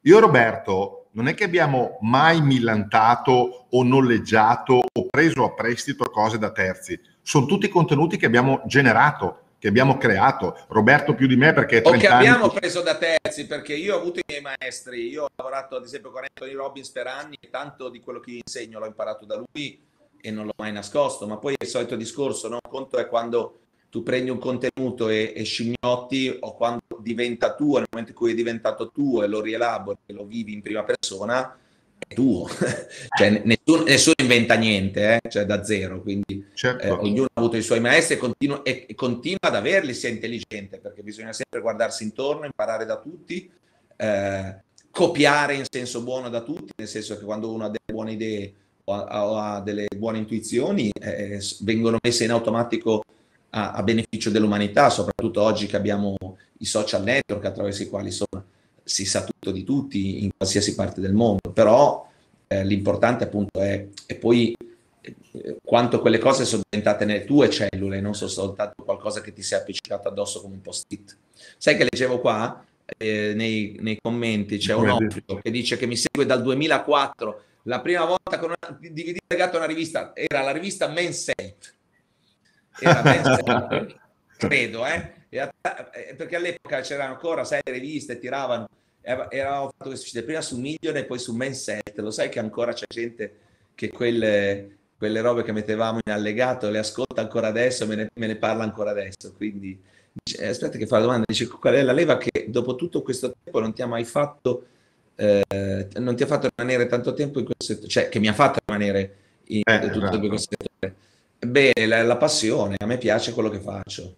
Io Roberto non è che abbiamo mai millantato o noleggiato o preso a prestito cose da terzi. Sono tutti contenuti che abbiamo generato, che abbiamo creato. Roberto più di me perché... O che abbiamo anni... preso da terzi, perché io ho avuto i miei maestri. Io ho lavorato ad esempio con Anthony Robbins per anni e tanto di quello che gli insegno l'ho imparato da lui e non l'ho mai nascosto. Ma poi è il solito discorso, no? conto è quando tu prendi un contenuto e, e scimmiotti o quando diventa tuo, nel momento in cui è diventato tuo e lo rielabori e lo vivi in prima persona, è tuo. cioè, nessuno, nessuno, inventa niente, eh? cioè da zero, quindi certo. eh, ognuno ha avuto i suoi maestri e continua, e, e continua ad averli se è intelligente, perché bisogna sempre guardarsi intorno, imparare da tutti, eh, copiare in senso buono da tutti, nel senso che quando uno ha delle buone idee o ha, o ha delle buone intuizioni, eh, vengono messe in automatico a, a, beneficio dell'umanità, soprattutto oggi che abbiamo i social network attraverso i quali insomma, si sa tutto di tutti in qualsiasi parte del mondo, però eh, l'importante appunto è, è poi eh, quanto quelle cose sono diventate nelle tue cellule, non sono soltanto qualcosa che ti si è appiccicato addosso come un post-it. Sai che leggevo qua eh, nei, nei, commenti, c'è un Onofrio che dice che mi segue dal 2004, la prima volta con una DVD legato a una rivista era la rivista Men's Health era ben credo, eh? eh? Perché all'epoca c'erano ancora sei riviste, tiravano, eravamo fatto questo prima su Million e poi su Menset, lo sai che ancora c'è gente che quelle, quelle robe che mettevamo in allegato le ascolta ancora adesso, me ne, me ne parla ancora adesso, quindi dice, eh, aspetta che fa la domanda, dice qual è la leva che dopo tutto questo tempo non ti ha mai fatto, eh, non ti ha fatto rimanere tanto tempo in questo settore, cioè che mi ha fatto rimanere in eh, tutto esatto. questo settore Beh, la, la, passione, a me piace quello che faccio,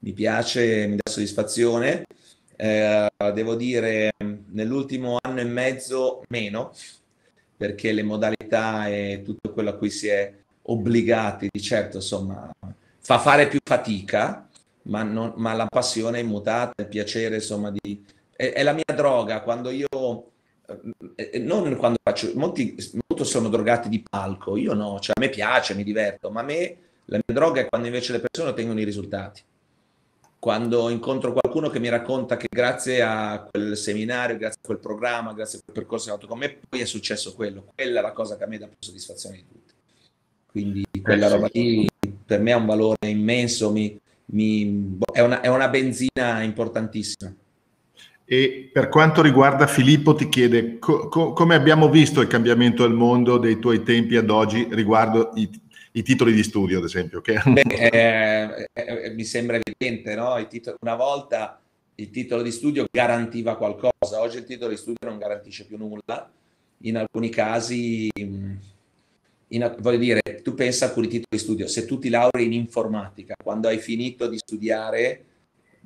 mi piace, mi dà soddisfazione. Eh, devo dire, nell'ultimo anno e mezzo meno, perché le modalità e tutto quello a cui si è obbligati, di certo, insomma, fa fare più fatica, ma, non, ma la passione è immutata, il piacere, insomma, di, è, è la mia droga. Quando io non quando faccio, molti, molti sono drogati di palco, io no, cioè a me piace, mi diverto, ma a me la mia droga è quando invece le persone ottengono i risultati. Quando incontro qualcuno che mi racconta che grazie a quel seminario, grazie a quel programma, grazie a quel percorso che ha fatto con me, poi è successo quello. Quella è la cosa che a me dà più soddisfazione di tutti. Quindi quella roba lì per me ha un valore immenso, mi, mi, è, una, è una benzina importantissima. E per quanto riguarda Filippo, ti chiede co- co- come abbiamo visto il cambiamento del mondo dei tuoi tempi ad oggi riguardo i, i titoli di studio, ad esempio. Che... Beh, eh, eh, mi sembra evidente, no? Titolo, una volta il titolo di studio garantiva qualcosa, oggi il titolo di studio non garantisce più nulla. In alcuni casi, in, voglio dire, tu pensa a alcuni titoli di studio, se tu ti laurei in informatica, quando hai finito di studiare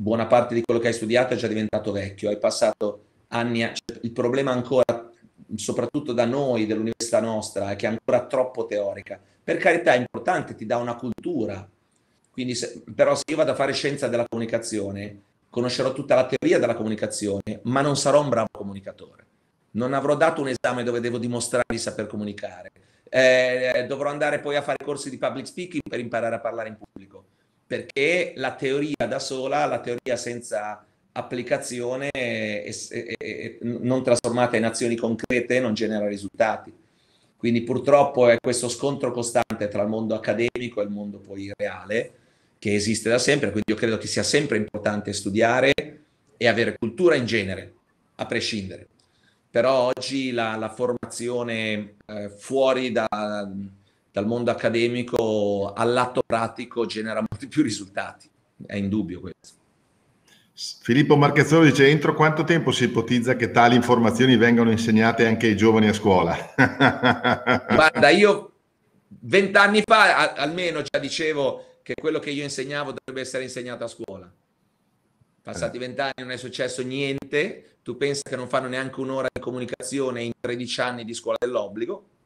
buona parte di quello che hai studiato è già diventato vecchio, hai passato anni, a... cioè, il problema ancora, soprattutto da noi, dell'università nostra, è che è ancora troppo teorica. Per carità è importante, ti dà una cultura, quindi se, però se io vado a fare scienza della comunicazione, conoscerò tutta la teoria della comunicazione, ma non sarò un bravo comunicatore. Non avrò dato un esame dove devo dimostrare di saper comunicare. Eh, dovrò andare poi a fare corsi di public speaking per imparare a parlare in pubblico perché la teoria da sola, la teoria senza applicazione e, e, e, non trasformata in azioni concrete non genera risultati. Quindi purtroppo è questo scontro costante tra il mondo accademico e il mondo poi reale che esiste da sempre, quindi io credo che sia sempre importante studiare e avere cultura in genere, a prescindere. Però oggi la, la formazione eh, fuori da, dal mondo accademico all'atto pratico genera molti più risultati, è indubbio questo. Filippo Marchezzolo dice entro quanto tempo si ipotizza che tali informazioni vengano insegnate anche ai giovani a scuola? Guarda, io vent'anni fa almeno già dicevo che quello che io insegnavo dovrebbe essere insegnato a scuola. Passati eh. vent'anni non è successo niente, tu pensi che non fanno neanche un'ora di comunicazione in 13 anni di scuola dell'obbligo.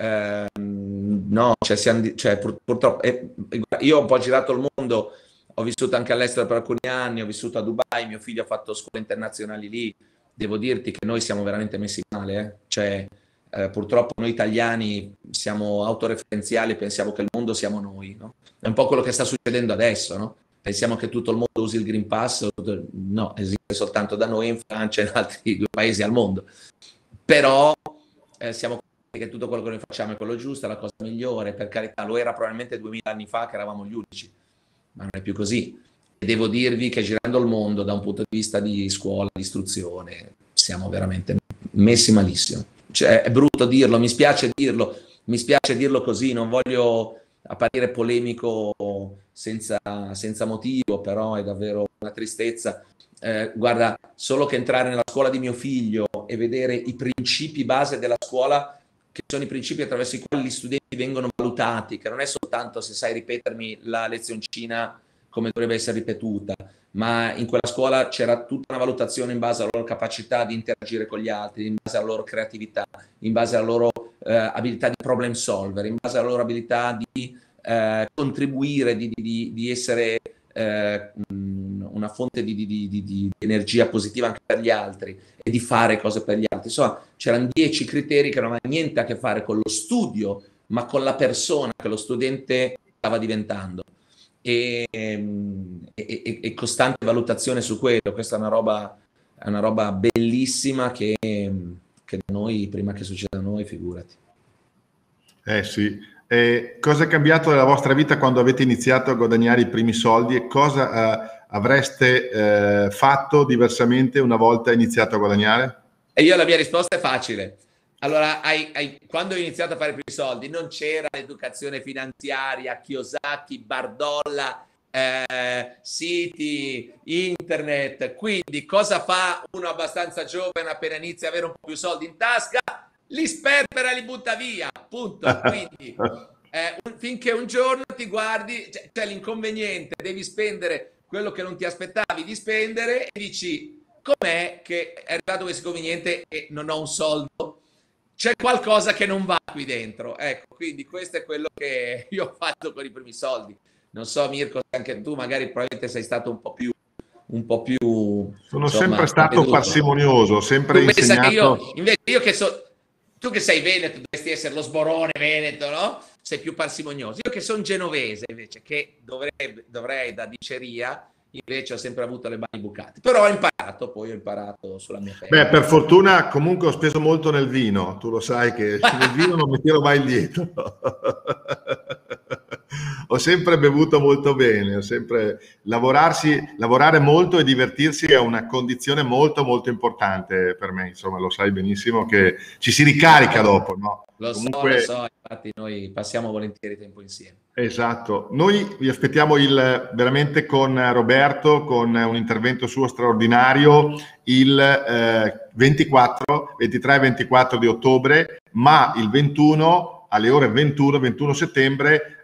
Eh, no, cioè, siamo, cioè pur, purtroppo eh, io ho un po' girato il mondo ho vissuto anche all'estero per alcuni anni, ho vissuto a Dubai, mio figlio ha fatto scuole internazionali lì, devo dirti che noi siamo veramente messi male, eh? cioè eh, purtroppo noi italiani siamo autoreferenziali, pensiamo che il mondo siamo noi, no? È un po' quello che sta succedendo adesso, no? Pensiamo che tutto il mondo usi il Green Pass, no, esiste soltanto da noi in Francia e in altri due paesi al mondo. Però eh, siamo che tutto quello che noi facciamo è quello giusto, è la cosa migliore, per carità, lo era probabilmente duemila anni fa che eravamo gli unici ma non è più così. E devo dirvi che girando il mondo da un punto di vista di scuola, di istruzione, siamo veramente messi malissimo. Cioè, è brutto dirlo, mi spiace dirlo, mi spiace dirlo così, non voglio apparire polemico senza, senza motivo, però è davvero una tristezza. Eh, guarda, solo che entrare nella scuola di mio figlio e vedere i principi base della scuola che sono i principi attraverso i quali gli studenti vengono valutati, che non è soltanto se sai ripetermi la lezioncina come dovrebbe essere ripetuta, ma in quella scuola c'era tutta una valutazione in base alla loro capacità di interagire con gli altri, in base alla loro creatività, in base alla loro eh, abilità di problem solver, in base alla loro abilità di eh, contribuire, di, di, di essere eh, una fonte di, di, di, di, energia positiva anche per gli altri e di fare cose per gli altri. Insomma, c'erano dieci criteri che non avevano niente a che fare con lo studio, ma con la persona che lo studente stava diventando. E, e, e, e costante valutazione su quello. Questa è una roba, è una roba bellissima che, che noi, prima che succeda a noi, figurati. Eh sì, eh, cosa è cambiato nella vostra vita quando avete iniziato a guadagnare i primi soldi e cosa eh, avreste eh, fatto diversamente una volta iniziato a guadagnare? E io la mia risposta è facile. Allora, hai, hai, quando ho iniziato a fare i primi soldi non c'era l'educazione finanziaria, Kiyosaki, Bardolla, eh, siti, internet. Quindi cosa fa uno abbastanza giovane appena inizia ad avere un po' più soldi in tasca? Li sperpera e li butta via, punto. Quindi eh, finché un giorno ti guardi, c'è, c'è l'inconveniente, devi spendere quello che non ti aspettavi di spendere e dici com'è che è arrivato questo inconveniente e non ho un soldo? C'è qualcosa che non va qui dentro. Ecco, quindi questo è quello che io ho fatto con i primi soldi. Non so, Mirko, anche tu magari probabilmente sei stato un po' più un po' più sono insomma, sempre stato parsimonioso sempre insegnato io, invece io che so, tu che sei veneto, dovresti essere lo sborone veneto, no? Sei più parsimonioso. Io che sono genovese, invece, che dovrei, dovrei da diceria, invece ho sempre avuto le mani bucate. Però ho imparato, poi ho imparato sulla mia pelle. Beh, per fortuna comunque ho speso molto nel vino, tu lo sai che nel vino non mi tiro mai indietro. Ho sempre bevuto molto bene, ho sempre lavorarsi, lavorare molto e divertirsi è una condizione molto molto importante per me, insomma lo sai benissimo che ci si ricarica dopo, no? Lo Comunque... so, lo so, infatti noi passiamo volentieri tempo insieme. Esatto, noi vi aspettiamo il, veramente con Roberto, con un intervento suo straordinario il eh, 24, 23 24 di ottobre, ma il 21 alle ore 21, 21 settembre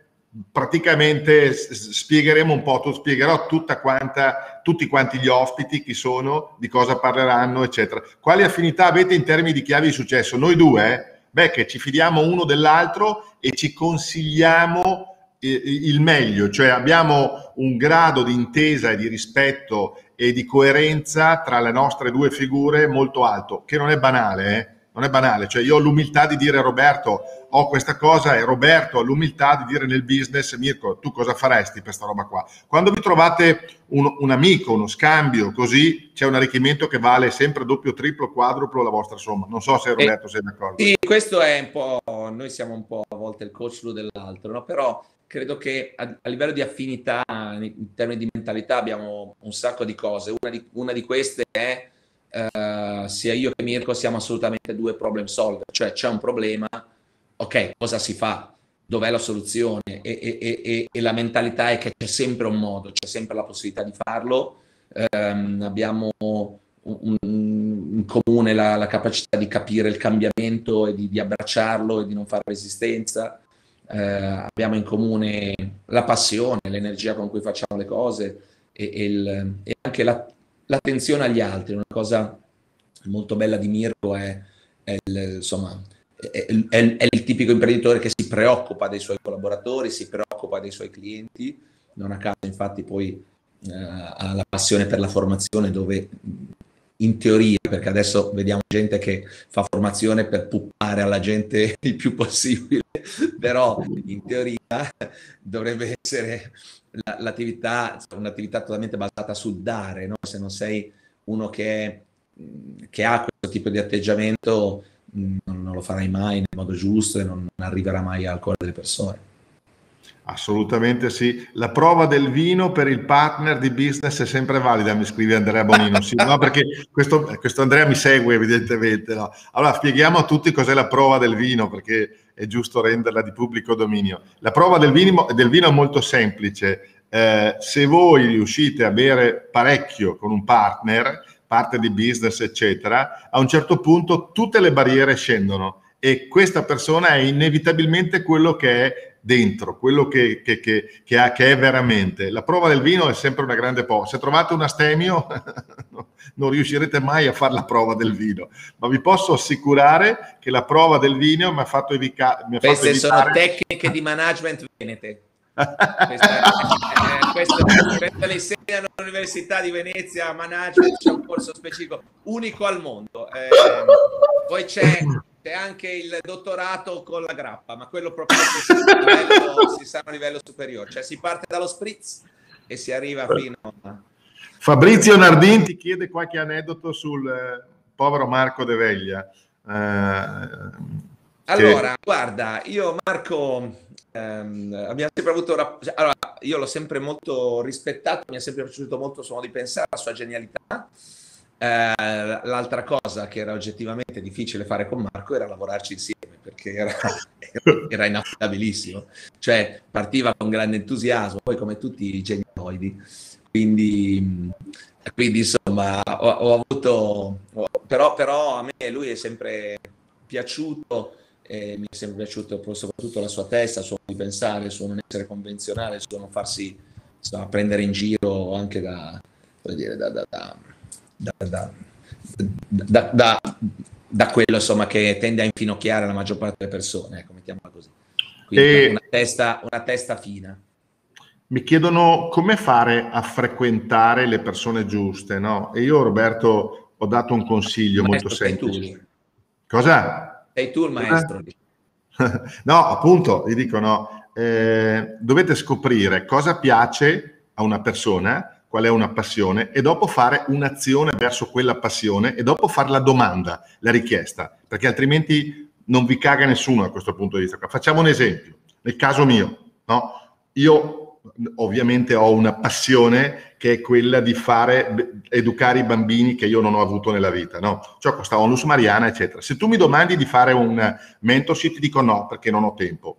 praticamente spiegheremo un po', spiegherò tutta quanta, tutti quanti gli ospiti, chi sono, di cosa parleranno, eccetera. Quali affinità avete in termini di chiavi di successo? Noi due, eh? beh, che ci fidiamo uno dell'altro e ci consigliamo il meglio, cioè abbiamo un grado di intesa e di rispetto e di coerenza tra le nostre due figure molto alto, che non è banale, eh? Non è banale, cioè io ho l'umiltà di dire Roberto, ho questa cosa e Roberto ha l'umiltà di dire nel business, Mirko, tu cosa faresti per questa roba qua? Quando vi trovate un, un, amico, uno scambio, così c'è un arricchimento che vale sempre doppio, triplo, quadruplo la vostra somma. Non so se Roberto eh, sei d'accordo. Sì, questo è un po', noi siamo un po' a volte il coach l'uno dell'altro, no? però credo che a, a, livello di affinità, in termini di mentalità, abbiamo un sacco di cose. Una di, una di queste è uh, sia io che Mirko siamo assolutamente due problem solver, cioè c'è un problema, ok, cosa si fa? Dov'è la soluzione? E, e, e, e la mentalità è che c'è sempre un modo, c'è sempre la possibilità di farlo. Um, abbiamo un, in comune la, la, capacità di capire il cambiamento e di, di abbracciarlo e di non fare resistenza eh, abbiamo in comune la passione, l'energia con cui facciamo le cose e, e, il, e anche la, l'attenzione agli altri. Una cosa molto bella di Mirko è, è, il, insomma, è, è, il tipico imprenditore che si preoccupa dei suoi collaboratori, si preoccupa dei suoi clienti. Non a caso, infatti, poi eh, ha la passione per la formazione dove in teoria, perché adesso vediamo gente che fa formazione per puppare alla gente il più possibile, però in teoria dovrebbe essere l'attività, un'attività totalmente basata sul dare, no? se non sei uno che, che, ha questo tipo di atteggiamento non, non, lo farai mai nel modo giusto e non, non arriverà mai al cuore delle persone. Assolutamente sì. La prova del vino per il partner di business è sempre valida, mi scrive Andrea Bonino. Sì, no, perché questo, questo, Andrea mi segue evidentemente. No? Allora spieghiamo a tutti cos'è la prova del vino, perché è giusto renderla di pubblico dominio. La prova del vino, del vino è molto semplice. Eh, se voi riuscite a bere parecchio con un partner, parte di business, eccetera, a un certo punto tutte le barriere scendono e questa persona è inevitabilmente quello che è dentro, quello che, che, che, che, ha, che è veramente. La prova del vino è sempre una grande prova. Se trovate un astemio non riuscirete mai a fare la prova del vino, ma vi posso assicurare che la prova del vino mi ha fatto, evica- mi ha Queste fatto evitare... sono tecniche di management venete. Questa, eh, questo, questo le insegnano all'Università di Venezia, management, c'è un corso specifico unico al mondo. Eh, poi c'è c'è anche il dottorato con la grappa, ma quello proprio si sa a livello, si sa a livello superiore, cioè si parte dallo spritz e si arriva fino a... Fabrizio Nardin ti chiede qualche aneddoto sul eh, povero Marco De Veglia. Eh, allora, che... guarda, io Marco ehm, abbiamo sempre avuto una... allora, io l'ho sempre molto rispettato, mi è sempre piaciuto molto il suo modo di pensare, la sua genialità. Eh, l'altra cosa che era oggettivamente difficile fare con Marco era lavorarci insieme perché era, era inaffidabilissimo, cioè partiva con grande entusiasmo, poi come tutti i genioidi, quindi, quindi insomma ho, ho avuto, ho, però, però, a me lui è sempre piaciuto, e mi è sempre piaciuto soprattutto la sua testa, il suo modo di pensare, il suo non essere convenzionale, il suo non farsi insomma, prendere in giro anche da, dire, da, da, da da, da, da, da, quello insomma, che tende a infinocchiare la maggior parte delle persone, ecco, mettiamola così. Quindi una testa, una testa fina. Mi chiedono come fare a frequentare le persone giuste, no? E io, Roberto, ho dato un consiglio maestro, molto semplice. Sei tu. Cosa? Sei tu il maestro. no, appunto, vi dico no. Eh, dovete scoprire cosa piace a una persona qual è una passione e dopo fare un'azione verso quella passione e dopo fare la domanda, la richiesta, perché altrimenti non vi caga nessuno da questo punto di vista. Facciamo un esempio, nel caso mio, no? io ovviamente ho una passione che è quella di fare, educare i bambini che io non ho avuto nella vita, no? Cioè questa onlus mariana, eccetera. Se tu mi domandi di fare un mentorship, ti dico no, perché non ho tempo.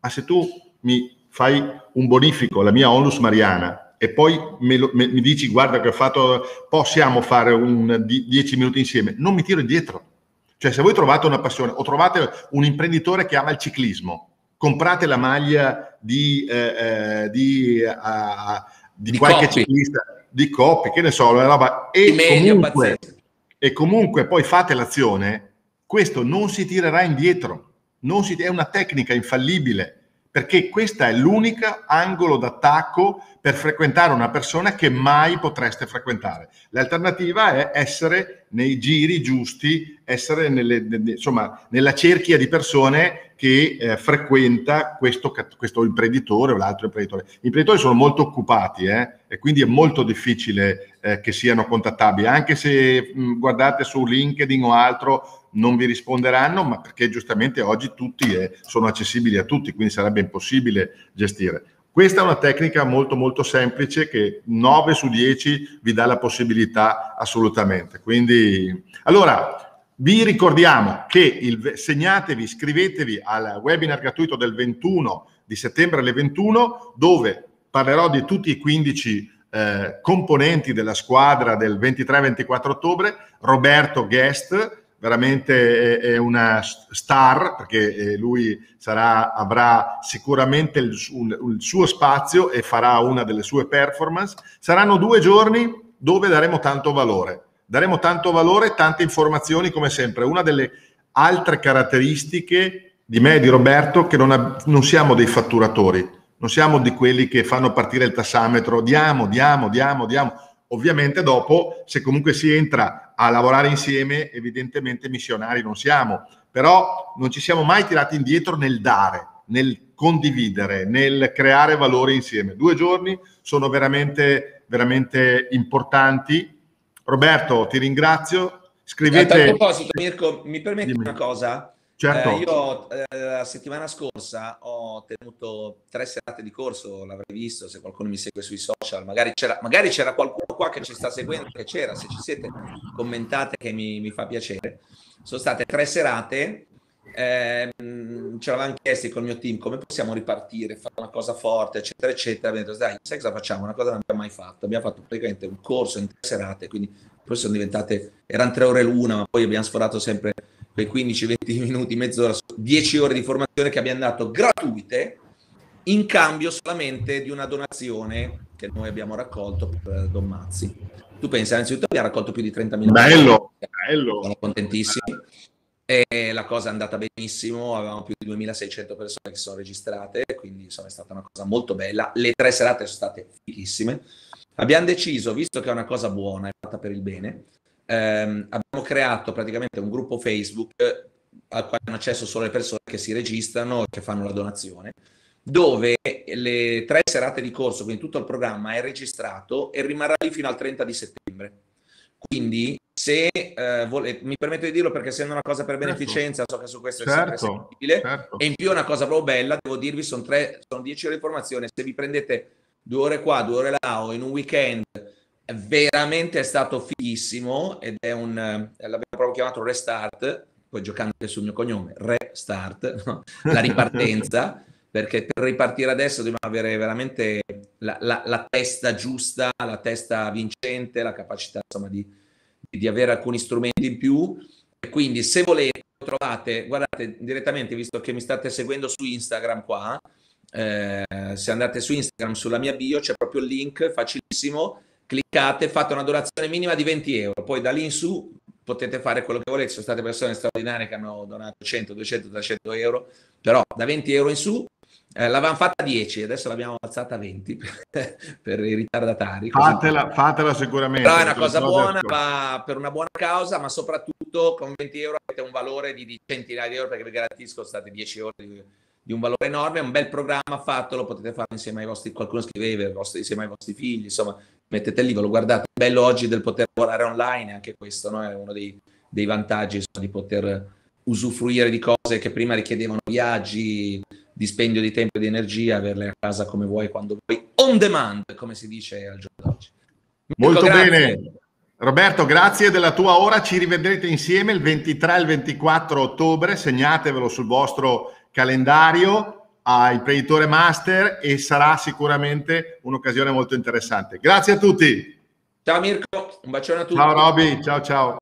Ma se tu mi fai un bonifico, la mia onlus mariana, e poi me lo, me, mi dici guarda che ho fatto, possiamo fare un 10 minuti insieme, non mi tiro indietro. Cioè se voi trovate una passione o trovate un imprenditore che ama il ciclismo, comprate la maglia di, eh, eh di, uh, di, di qualche copy. ciclista, di coppi, che ne so, la roba, e, comunque, e comunque poi fate l'azione, questo non si tirerà indietro, non si, è una tecnica infallibile perché questo è l'unico angolo d'attacco per frequentare una persona che mai potreste frequentare. L'alternativa è essere nei giri giusti, essere nelle, insomma, nella cerchia di persone che eh, frequenta questo, questo, imprenditore o l'altro imprenditore. Gli imprenditori sono molto occupati eh, e quindi è molto difficile eh, che siano contattabili, anche se mh, guardate su LinkedIn o altro non vi risponderanno, ma perché giustamente oggi tutti eh, sono accessibili a tutti, quindi sarebbe impossibile gestire. Questa è una tecnica molto molto semplice che 9 su 10 vi dà la possibilità assolutamente. Quindi, allora, vi ricordiamo che il, segnatevi, iscrivetevi al webinar gratuito del 21 di settembre alle 21, dove parlerò di tutti i 15 eh, componenti della squadra del 23-24 ottobre. Roberto Guest, veramente è, è una star, perché eh, lui sarà, avrà sicuramente il, il suo spazio e farà una delle sue performance. Saranno due giorni dove daremo tanto valore daremo tanto valore, tante informazioni come sempre. Una delle altre caratteristiche di me e di Roberto che non, ha, non siamo dei fatturatori, non siamo di quelli che fanno partire il tassametro, diamo, diamo, diamo, diamo. Ovviamente dopo, se comunque si entra a lavorare insieme, evidentemente missionari non siamo, però non ci siamo mai tirati indietro nel dare, nel condividere, nel creare valore insieme. Due giorni sono veramente, veramente importanti Roberto, ti ringrazio. Scrivete... A proposito, Mirko, mi permetti Dimmi. una cosa? Certo. Eh, io eh, la settimana scorsa ho tenuto tre serate di corso, l'avrei visto se qualcuno mi segue sui social, magari c'era, magari c'era qualcuno qua che ci sta seguendo, che c'era, se ci siete commentate che mi, mi fa piacere. Sono state tre serate eh, eravamo chiesti con il mio team come possiamo ripartire, fare una cosa forte, eccetera, eccetera. Abbiamo detto, dai, sai cosa facciamo? Una cosa non abbiamo mai fatto. Abbiamo fatto praticamente un corso in tre serate, quindi poi sono diventate, erano tre ore l'una, ma poi abbiamo sforato sempre quei 15-20 minuti, mezz'ora, 10 ore di formazione che abbiamo dato gratuite in cambio solamente di una donazione che noi abbiamo raccolto per Don Mazzi. Tu pensi, innanzitutto abbiamo raccolto più di 30.000 bello, bello. Sono contentissimi. E la cosa è andata benissimo, avevamo più di 2600 persone che sono registrate, quindi insomma, è stata una cosa molto bella. Le tre serate sono state fighissime. Abbiamo deciso, visto che è una cosa buona, è fatta per il bene, ehm, abbiamo creato praticamente un gruppo Facebook eh, al quale hanno accesso solo le persone che si registrano e che fanno la donazione, dove le tre serate di corso, quindi tutto il programma è registrato e rimarrà lì fino al 30 di settembre. Quindi se eh, vole- mi permetto di dirlo perché essendo una cosa per certo. beneficenza, so che su questo certo, è sempre sensibile, certo. e in più è una cosa proprio bella, devo dirvi, sono, tre, sono dieci ore di formazione, se vi prendete due ore qua, due ore là o in un weekend, veramente è stato fighissimo ed è un, l'abbiamo proprio chiamato Restart, poi giocando anche sul mio cognome, Restart, no? la ripartenza, perché per ripartire adesso dobbiamo avere veramente la, la, la testa giusta, la testa vincente, la capacità insomma di di avere alcuni strumenti in più. E quindi se volete, trovate, guardate direttamente, visto che mi state seguendo su Instagram qua, eh, se andate su Instagram, sulla mia bio, c'è proprio il link, facilissimo, cliccate, fate una donazione minima di 20 euro, poi da lì in su potete fare quello che volete, sono state persone straordinarie che hanno donato 100, 200, 300 euro, però da 20 euro in su eh, l'avevamo fatta a 10, adesso l'abbiamo alzata a 20 per, per i ritardatari. Fatela, fatela, sicuramente. Però è una cosa buona, va per una buona causa, ma soprattutto con 20 euro avete un valore di, di centinaia di euro perché vi garantisco state 10 ore di, di, un valore enorme. È un bel programma fatto, lo potete fare insieme ai vostri, qualcuno scriveva, insieme ai vostri figli, insomma, mettete lì, ve lo guardate. È bello oggi del poter lavorare online, anche questo no? è uno dei, dei vantaggi insomma, di poter usufruire di cose che prima richiedevano viaggi, dispendio di tempo e di energia, averle a casa come vuoi, quando vuoi, on demand, come si dice al giorno d'oggi. Molto grazie. bene. Roberto, grazie della tua ora. Ci rivedrete insieme il 23 e il 24 ottobre. Segnatevelo sul vostro calendario a Imprenditore Master e sarà sicuramente un'occasione molto interessante. Grazie a tutti. Ciao Mirko, un bacione a tutti. Ciao Roby, ciao ciao.